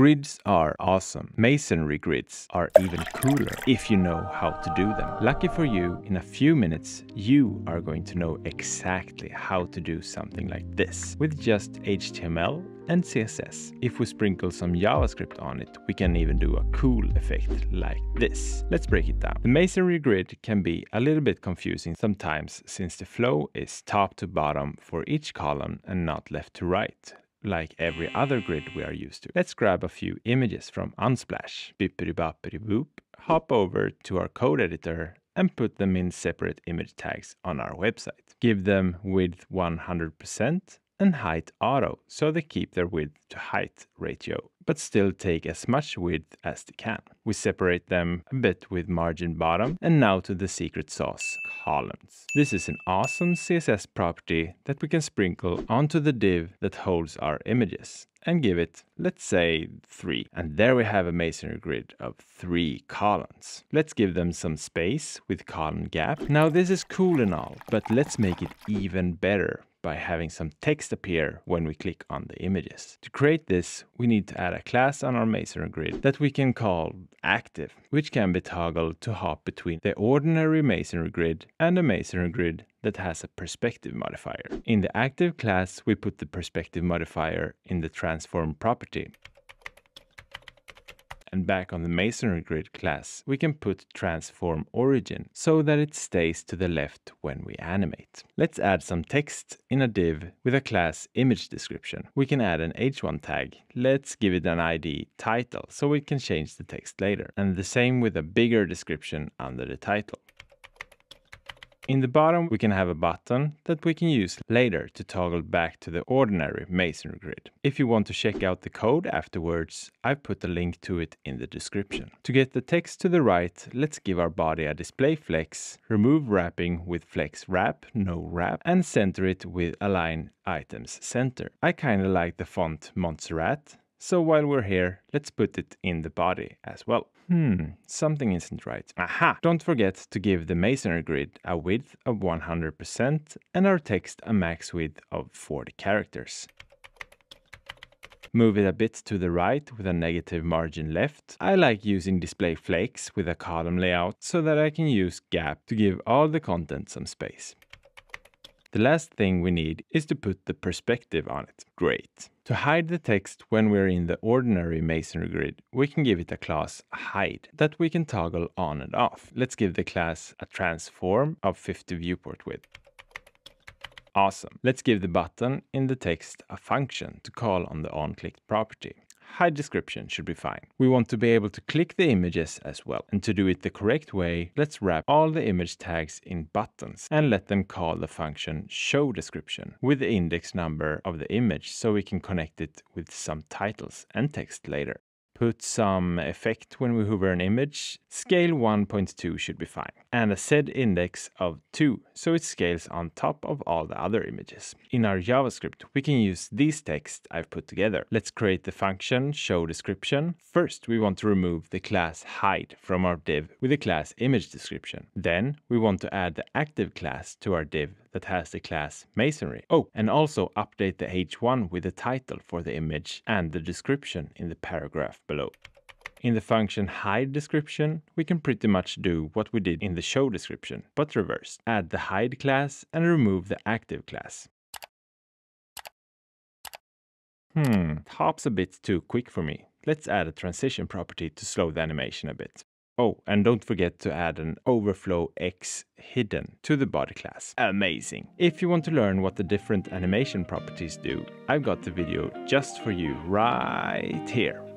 Grids are awesome. Masonry grids are even cooler if you know how to do them. Lucky for you, in a few minutes, you are going to know exactly how to do something like this with just HTML and CSS. If we sprinkle some JavaScript on it, we can even do a cool effect like this. Let's break it down. The masonry grid can be a little bit confusing sometimes since the flow is top to bottom for each column and not left to right like every other grid we are used to. Let's grab a few images from Unsplash. Bippity boppity boop. Hop over to our code editor and put them in separate image tags on our website. Give them width 100% and height auto so they keep their width to height ratio but still take as much width as they can. We separate them a bit with margin bottom and now to the secret sauce columns. This is an awesome CSS property that we can sprinkle onto the div that holds our images and give it, let's say, 3. And there we have a masonry grid of 3 columns. Let's give them some space with column gap. Now this is cool and all, but let's make it even better by having some text appear when we click on the images. To create this, we need to add a class on our masonry grid that we can call active, which can be toggled to hop between the ordinary masonry grid and a masonry grid that has a perspective modifier. In the active class, we put the perspective modifier in the transform property and back on the masonry grid class, we can put transform origin so that it stays to the left when we animate. Let's add some text in a div with a class image description. We can add an h1 tag. Let's give it an ID title so we can change the text later. And the same with a bigger description under the title. In the bottom, we can have a button that we can use later to toggle back to the ordinary masonry grid. If you want to check out the code afterwards, I've put a link to it in the description. To get the text to the right, let's give our body a display flex, remove wrapping with flex wrap, no wrap, and center it with align items center. I kinda like the font Montserrat, so while we're here, let's put it in the body as well. Hmm, something isn't right. Aha! Don't forget to give the masonry grid a width of 100% and our text a max width of 40 characters. Move it a bit to the right with a negative margin left. I like using display flex with a column layout so that I can use gap to give all the content some space. The last thing we need is to put the perspective on it. Great. To hide the text when we're in the ordinary masonry grid, we can give it a class hide that we can toggle on and off. Let's give the class a transform of 50 viewport width. Awesome. Let's give the button in the text a function to call on the onClicked property hide description should be fine. We want to be able to click the images as well. And to do it the correct way, let's wrap all the image tags in buttons and let them call the function show description with the index number of the image so we can connect it with some titles and text later put some effect when we hover an image, scale 1.2 should be fine. And a Z index of 2, so it scales on top of all the other images. In our JavaScript, we can use these texts I've put together. Let's create the function show description. First, we want to remove the class hide from our div with the class image description. Then, we want to add the active class to our div that has the class masonry. Oh, and also update the h1 with the title for the image and the description in the paragraph below. In the function hide description, we can pretty much do what we did in the show description, but reversed. Add the hide class and remove the active class. Hmm, hop's a bit too quick for me. Let's add a transition property to slow the animation a bit. Oh, and don't forget to add an overflow X hidden to the body class. Amazing! If you want to learn what the different animation properties do, I've got the video just for you right here.